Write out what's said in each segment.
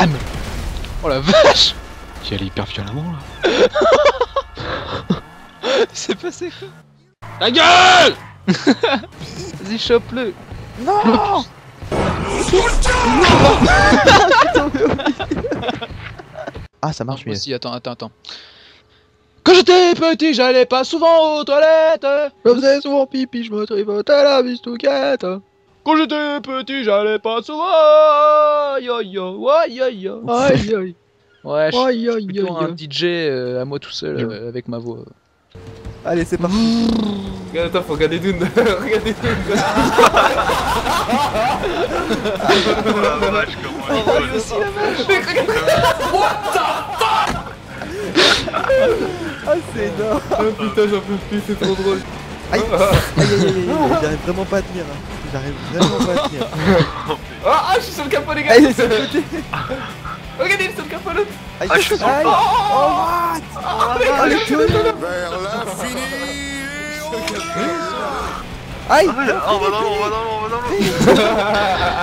BAM Oh la vache J'y allais hyper violemment là. C'est passé quoi Ta gueule Vas-y, chope-le Non Ah, ça marche Moi mieux. aussi, attends, attends, attends. Quand j'étais petit, j'allais pas souvent aux toilettes. Je faisais souvent pipi, je me tripotais la bistouquette. Quand j'étais petit, j'allais pas souvent. Aïe aïe aïe aïe aïe. Aïe aïe Ouais, je suis plutôt un. DJ euh, à moi tout seul euh, avec ma voix. Allez, c'est parti. Regarde, attends, faut regarder Dune. Regardez Dune. Oh la vache, comment il rigole. Ah, c'est énorme. Oh putain, j'en peux plus, c'est trop drôle. Aïe aïe aïe aïe aïe. J'arrive vraiment pas à tenir. hein. J'arrive vraiment pas à tenir. Ah, ah, je suis sur le capot, les gars. Aïe, c'est le côté. Regardez, il est sur le capot, l'autre. Aïe, Ah, je suis sur le pas. Oh, what? Ah, le tour. Vers l'infini. Aïe Ah ah, on va dans l'eau, on va dans l'eau, on va dans l'eau.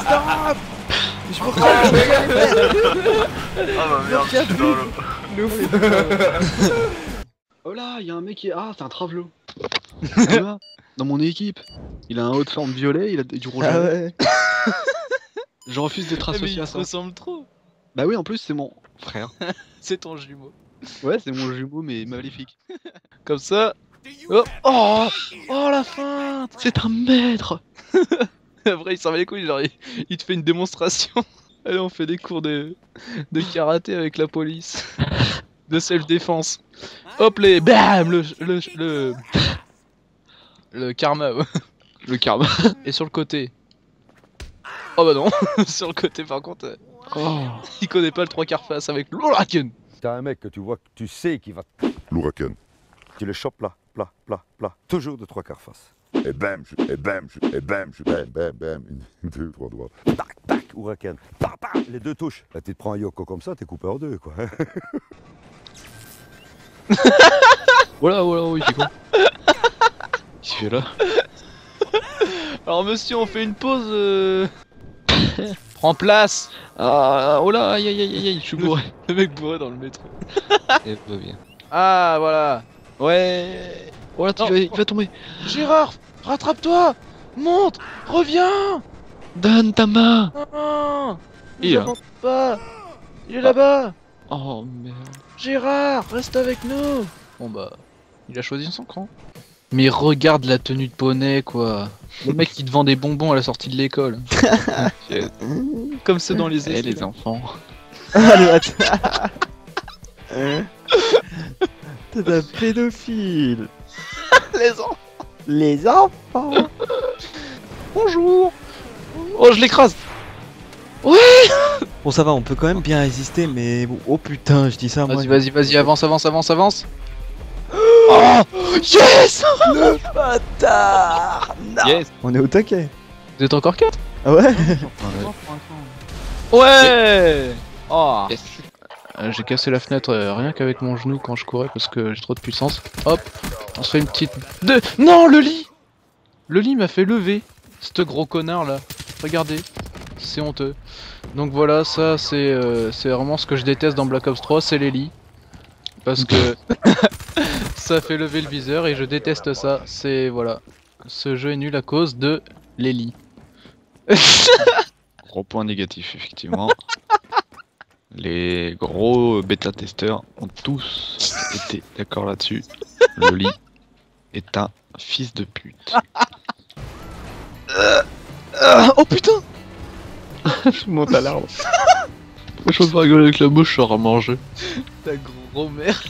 Stop Je me recule Ah bah merde, je suis dans l'eau. Oh là, il y a un mec qui est. Ah, c'est un travelo. Vois Dans mon équipe. Il a un haut de forme violet, il a du rouge. Ah ouais Je refuse d'être mais associé il à te ça. ressemble trop. Bah oui, en plus, c'est mon frère. C'est ton jumeau. Ouais, c'est mon jumeau, mais maléfique. Comme ça. Oh, oh, oh la feinte C'est un maître Après, il s'en va les couilles, genre, il, il te fait une démonstration. Allez, on fait des cours de, de karaté avec la police. De self-défense. Hop, les. Bam Le. Le. Le, le karma, ouais. Le karma. Et sur le côté. Oh bah non, sur le côté par contre, euh, Oh. il connaît pas le 3 quarts face avec l'Oraken. T'as un mec que tu vois, que tu sais qu'il va. L'ouragan. Tu le chopes là, plat, plat, plat. Toujours de trois quarts face. Et bam, je, et bam, je, et bam, je, bam, bam, bam. Une, deux, trois doigts. Tac, tac, pa, les deux touches. Là, tu te prends un yoko comme ça, t'es coupé en deux, quoi. Voilà, voilà, oui, c'est quoi Il se fait là. Alors monsieur, on fait une pause. Euh... Prends place Ah, oh là, aïe aïe aïe aïe, aïe, je suis bourré. Le mec bourré dans le métro. Et va bien. Ah voilà Ouais Oh là, tu Non. vas, il va tomber. Gérard Rattrape-toi Monte Reviens Donne ta main Non Il est là. avance pas Il est là-bas Oh merde. Gérard Reste avec nous Bon bah... Il a choisi son camp. Mais regarde la tenue de poney quoi. Le mec qui te vend des bonbons à la sortie de l'école. Comme ceux dans les Eh les enfants. Ah. Hein T'es un pédophile. Les enfants. Les enfants. Bonjour. Oh je l'écrase. Bon, ça va, on peut quand même bien résister, mais bon, oh putain, je dis ça moi. Vas-y vas-y vas-y avance avance avance avance Oh Yes Le bâtard Yes On est au taquet. Vous êtes encore 4 Ah ouais Ouais Oh Yes. Euh, J'ai cassé la fenêtre euh, rien qu'avec mon genou quand je courais parce que j'ai trop de puissance. Hop, on se fait une petite... De... Non, le lit Le lit m'a fait lever, ce gros connard là. Regardez, c'est honteux. Donc voilà, ça c'est euh, c'est vraiment ce que je déteste dans Black Ops 3, c'est les lits. Parce que ça fait lever le viseur et je déteste ça. C'est... voilà. Ce jeu est nul à cause de lits. Gros point négatif, effectivement. Les gros bêta-testeurs ont tous été d'accord là-dessus. Le lit est un fils de pute. oh putain Je monte à l'arbre. Je peux pas rigoler avec la bouche, je serai manger. Ta gros mère.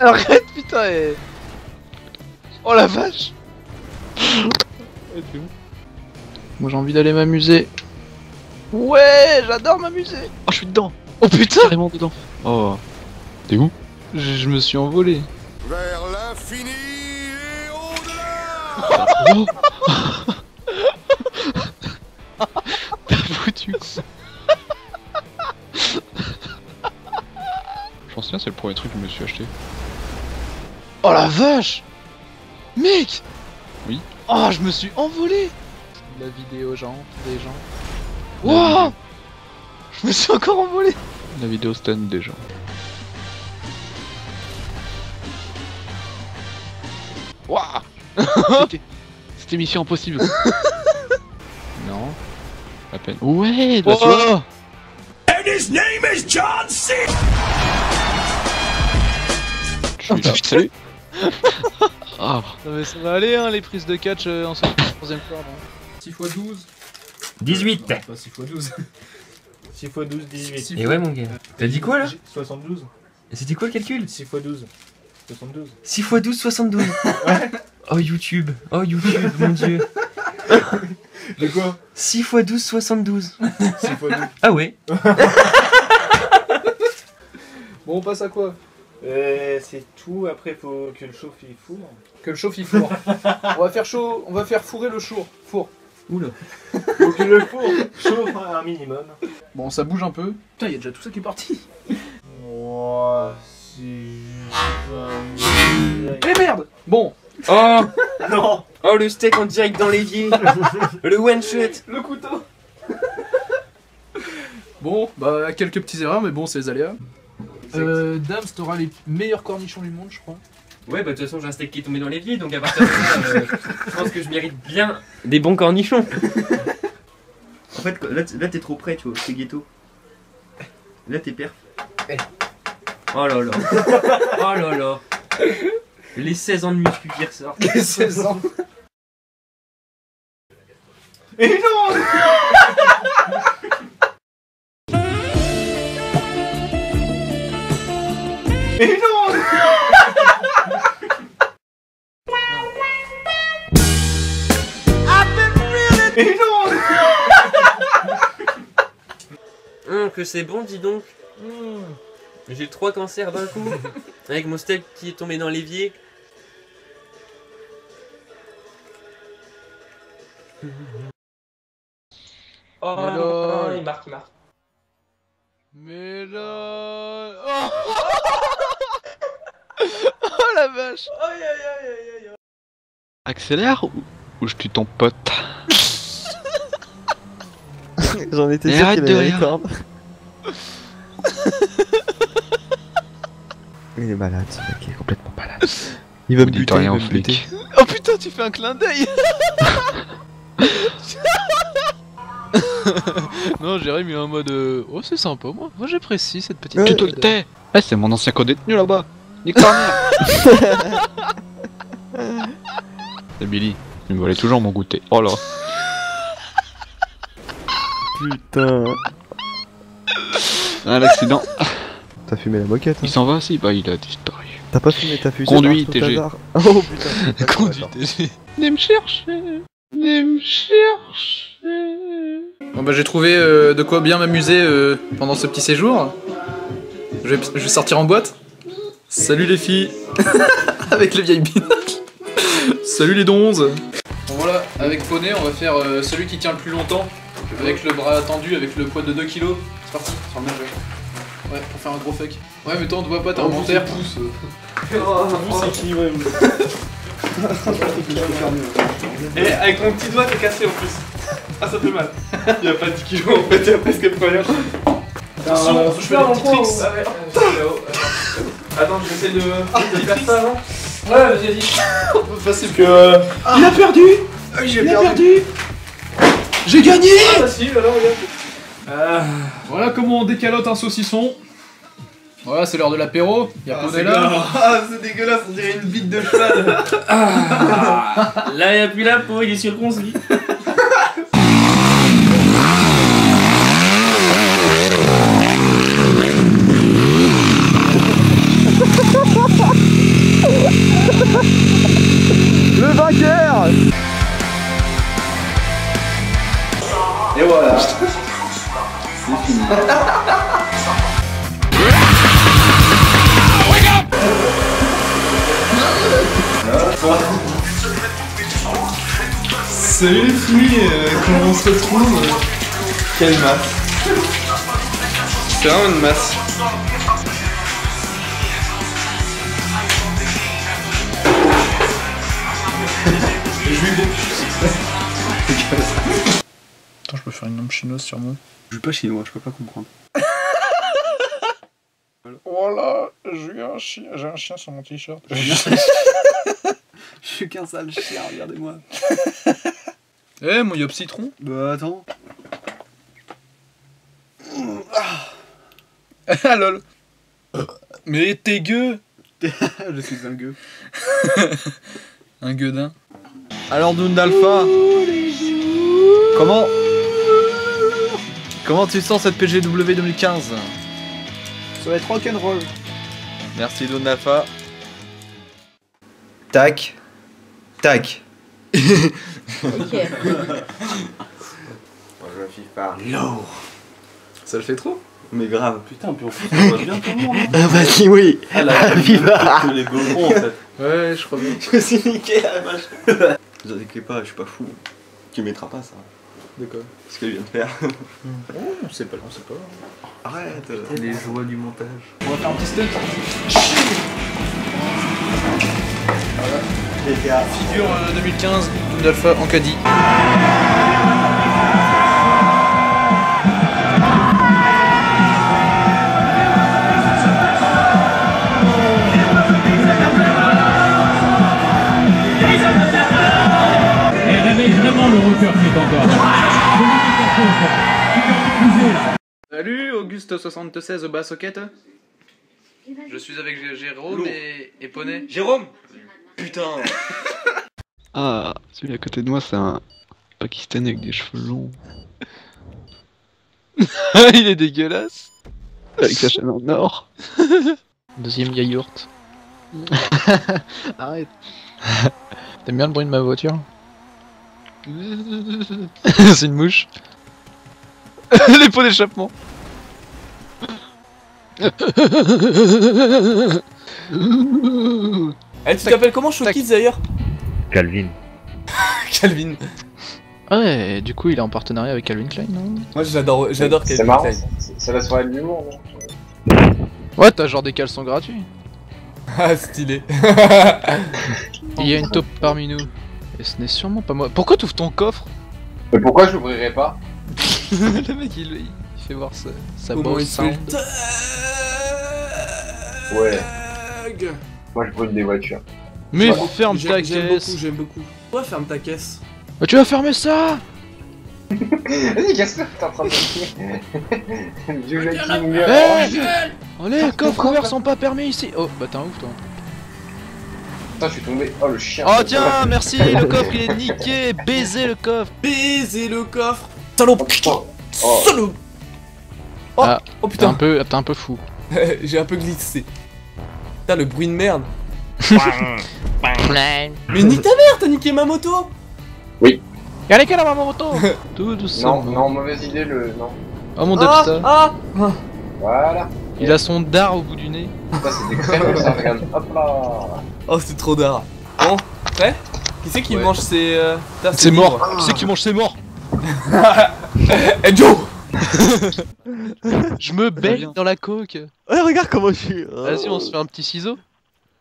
Arrête putain et... Oh la vache Moi j'ai envie d'aller m'amuser. Ouais, j'adore m'amuser. Oh, je suis dedans Oh putain Carrément dedans Oh. T'es où? Je, je me suis envolé. Vers l'infini et au-delà. T'as foutu Je pense bien c'est le premier truc que je me suis acheté. Oh la vache Mec Oui. Oh, je me suis envolé La vidéo, gens, des gens. Wouah Je me suis encore envolé La vidéo stun déjà. Wouah C'était- mission impossible. Non. À peine. Ouais, bah tu Oh vois. Je suis- Salut Ah, Non mais ça va aller hein, les prises de catch euh, en troisième quart. 6 x 12. 18 Pas 6 x 12. 6 x 12, 18. Et ouais mon gars. T'as dit quoi là 72. Et C'était quoi le calcul 6 x 12. 72. 6 x 12, 72 Oh YouTube, oh YouTube, mon dieu De quoi 6 x 12, 72 6 x 12. Ah ouais Bon on passe à quoi Euh, c'est tout. Après, faut que le chauffe il fourre. Que le chauffe il fourre. on va faire chaud, on va faire fourrer le chour. Four. Oula Faut que le four chauffe un minimum. Bon ça bouge un peu. Putain y a déjà tout ça qui est parti. Ouah, c'est. Eh merde Bon, Oh Non Oh le steak en direct dans l'évier Le one shot le couteau Bon, bah quelques petites erreurs, mais bon, c'est les aléas. Euh, Dams, t'auras les meilleurs cornichons du monde, je crois. Ouais bah de toute façon j'ai un steak qui est tombé dans l'évier donc à partir de là euh, je pense que je mérite bien des bons cornichons. En fait là, t- là t'es trop près tu vois, c'est ghetto. Là t'es perf. Oh là là. Oh là là. Les 16 ans de muscu qui ressortent. Les 16 ans. Et non Et non. Hum, que c'est bon dis donc. Hum. J'ai trois cancers d'un coup. Avec mon steak qui est tombé dans l'évier. Oh, Mais il marque, il marque. Mais là... Oh, la vache accélère ou, ou je tue ton pote? J'en étais Mais sûr arrête qu'il de avait les rire. cornes. Il est malade ce mec, il est complètement malade. Il va Vous me dites buter, rien il aux va me buter. flics. Oh putain, tu fais un clin d'œil Non, Jérémy est en mode... euh, Oh, c'est sympa, moi. Moi, j'apprécie cette petite... Ouais. Tu te le tais Eh, c'est mon ancien co-détenu là-bas Nick Turner C'est Billy, il me volait toujours mon goûter. Oh là Putain. Un accident T'as fumé la moquette hein. Il s'en va aussi Bah, il a disparu. T'as pas fumé ta fusée tout TG. Oh putain. Conduit. TG. Venez me chercher Venez me chercher Bon bah j'ai trouvé euh, de quoi bien m'amuser euh, pendant ce petit séjour. Je vais, je vais sortir en boîte. Salut les filles Avec les vieilles binocles Salut les donzes Bon voilà, avec Poney on va faire euh, celui qui tient le plus longtemps, avec le bras tendu, avec le poids de 2 kg. C'est parti, sur le nageur. Ouais, pour faire un gros fuck. Ouais mais toi on te voit pas, t'es en montaire. Vous, c'est équilibré. Et avec mon petit doigt, t'es cassé en plus. Ah, ça fait mal. Il y a pas 10 kilos en fait, il y a presque rien. Attention, je fais des petits tricks. Attends, j'essaie de, de faire ça avant. Ouais, vas-y, vas-y. On peut passer que. Il a perdu Il a perdu J'ai gagné Ah, si, alors regarde. Ah, Voilà comment on décalote un saucisson. Voilà, c'est l'heure de l'apéro. Ah, c'est là. dégueulasse. Ah, c'est dégueulasse, on dirait une bite de cheval. Là, il n'y a plus la peau, il est circoncis. Le vainqueur Et voilà. Salut les filles, euh, comment on se retrouve Quelle masse? C'est vraiment une masse. Chinoise sur moi. Je suis pas chinois, je peux pas comprendre. Voilà, j'ai un chien, j'ai un chien sur mon t-shirt. Je suis qu'un sale chien, regardez-moi. Eh, mon yop citron Bah attends. Ah lol Mais t'es gueux je suis un gueux. Un gueudin. Alors Dune d'Alpha Comment Comment tu sens cette PGW 2015 Ça va être rock'n'roll. Merci d'Alpha. Tac. Tac. Ok. Lourd. Ça le fait trop? Mais grave, putain, puis en plus on voit bien tout le monde. hein. Ah, Vas-y, oui. Ah la viva que les en fait. Ouais, je crois bien. Je me suis niqué la vache. Vous inquiétez pas, je suis pas fou. Tu mettras pas ça. D'accord. Ce qu'elle vient de faire. On sait pas, on sait pas. Arrête. Les joies du montage. On va faire un petit stunt. Les gars. Figure euh, 2015, Dune d'Alpha en caddie. Qui est encore. Salut, Auguste76 au bas socket. Je suis avec Jérôme et, et Poney. Jérôme Putain Ah, celui à côté de moi, c'est un Pakistanais avec des cheveux longs. Il est dégueulasse. Avec sa chaîne en or. Deuxième yaourt. Arrête. T'aimes bien le bruit de ma voiture? C'est une mouche. Les pots d'échappement. Eh, tu t'appelles comment Showkids d'ailleurs? Calvin. Calvin. Ouais, du coup, il est en partenariat avec Calvin Klein, non? Moi j'adore j'adore Calvin marrant, Klein. c'est c'est la soirée de l'humour, non? Ouais, t'as genre des caleçons gratuits. Ah, stylé. Il y a une taupe parmi nous. Et ce n'est sûrement pas moi. Pourquoi t'ouvres ton coffre Mais pourquoi je l'ouvrirais pas Le mec, il, il fait voir sa, sa il fait. Ouais. Moi je brûle des voitures. Mais Ouais. ferme ta J'aime caisse beaucoup, j'aime beaucoup. Toi, ferme ta caisse. Bah, Tu vas fermer ça Vas-y, Casper, t'es en train de me Vieux Jackie. Allez, coffres ouverts sont pas permis ici Oh, bah t'es un ouf toi. Putain, je suis tombé. Oh le chien. Oh tiens, merci, le coffre il est niqué Baiser le coffre Baiser le coffre. Salope. Oh, oh. Salope. Oh, Ah, oh T'es un putain, peu, t'es un peu fou. j'ai un peu glissé. Putain, le bruit de merde. Mais nique ta mère, t'as niqué ma moto Allez, quelle ma moto Tout doucement. Non, non, mauvaise idée le. Non. Oh mon Ah, ah, ah. Voilà. Il a son dard au bout du nez. Ça c'est des crèmes ça, regarde. Hop là. Oh, c'est trop d'art. Bon, prêt Qui c'est qui Ouais. mange ses... euh, C'est mort Qui c'est qui mange ses morts Eh Joe Je me baigne dans la coke Ouais, regarde comment je suis. Vas-y, on se fait un petit ciseau.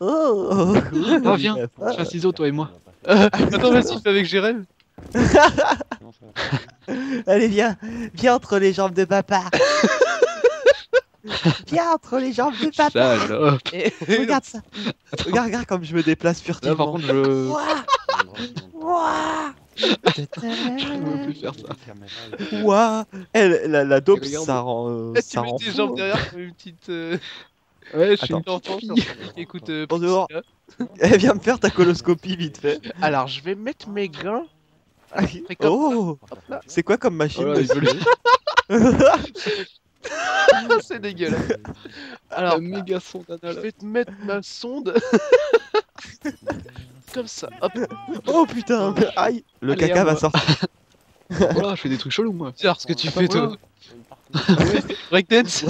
Oh, oh, viens. Fais un ciseau, toi et moi. Attends, vas-y, fais avec Jérém. Allez, viens. Viens entre les jambes de papa. viens entre les jambes de papa. Et regarde ça. Regarde, regarde comme je me déplace Là, furtivement. par contre, je. Ouah. Ouah. Je peux plus faire ça. Ouah. Eh, la, la, dope, Regarde. ça rend. euh, Eh, tu ça mets rend tes jambes hein. derrière comme une petite. euh, Ouais, je suis Attends. une petite enfant écoute. euh, En dehors. Eh, viens me faire ta coloscopie vite fait. Alors, je vais mettre mes gants. Fais comme Oh. C'est quoi comme machine Oh là, C'est dégueulasse. Alors, méga son je vais te mettre ma sonde. Comme ça, hop. Oh putain, aïe. Le Allez, caca va moi. sortir. Voilà, je fais des trucs chelous, moi. Tiens, ce que tu fais, toi. Breakdance